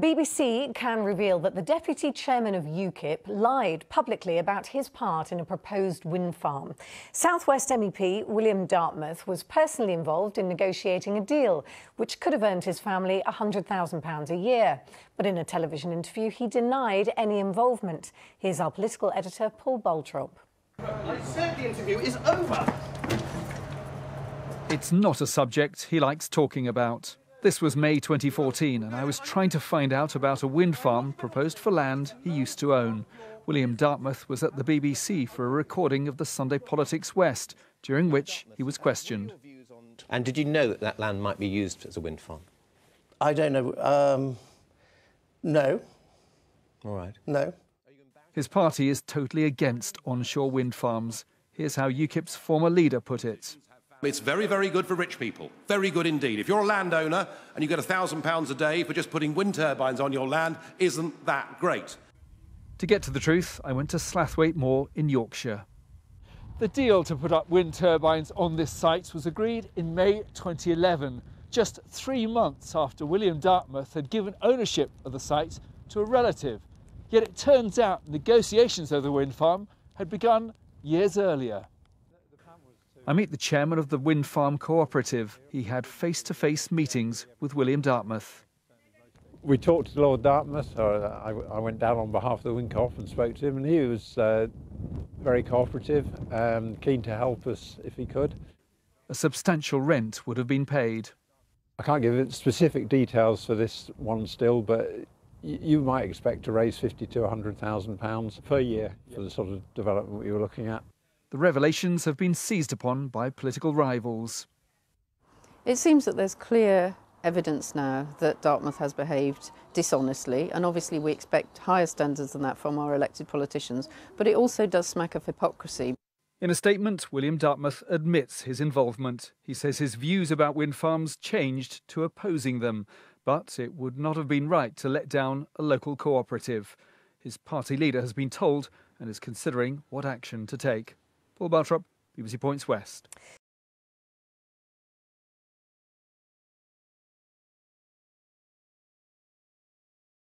BBC can reveal that the deputy chairman of UKIP lied publicly about his part in a proposed wind farm. Southwest MEP William Dartmouth was personally involved in negotiating a deal which could have earned his family £100,000 a year. But in a television interview, he denied any involvement. Here's our political editor, Paul Barltrop. I said the interview is over. It's not a subject he likes talking about. This was May 2014, and I was trying to find out about a wind farm proposed for land he used to own. William Dartmouth was at the BBC for a recording of the Sunday Politics West, during which he was questioned. And did you know that that land might be used as a wind farm? I don't know. Um, no. All right. No. His party is totally against onshore wind farms. Here's how UKIP's former leader put it. It's very, very good for rich people. Very good indeed. If you're a landowner and you get £1,000 a day for just putting wind turbines on your land, isn't that great? To get to the truth, I went to Slaithwaite Moor in Yorkshire. The deal to put up wind turbines on this site was agreed in May 2011, just three months after William Dartmouth had given ownership of the site to a relative. Yet it turns out negotiations over the wind farm had begun years earlier. I meet the chairman of the wind farm cooperative. He had face to face meetings with William Dartmouth. We talked to Lord Dartmouth. I, I, went down on behalf of the Wind Co and spoke to him, and he was uh, very cooperative, um, keen to help us if he could. A substantial rent would have been paid. I can't give specific details for this one still, but you might expect to raise fifty to 100,000 pounds per year for the sort of development we were looking at. The revelations have been seized upon by political rivals. It seems that there's clear evidence now that Dartmouth has behaved dishonestly, and obviously we expect higher standards than that from our elected politicians, but it also does smack of hypocrisy. In a statement, William Dartmouth admits his involvement. He says his views about wind farms changed to opposing them, but it would not have been right to let down a local cooperative. His party leader has been told and is considering what action to take. Paul Barltrop, BBC Points West.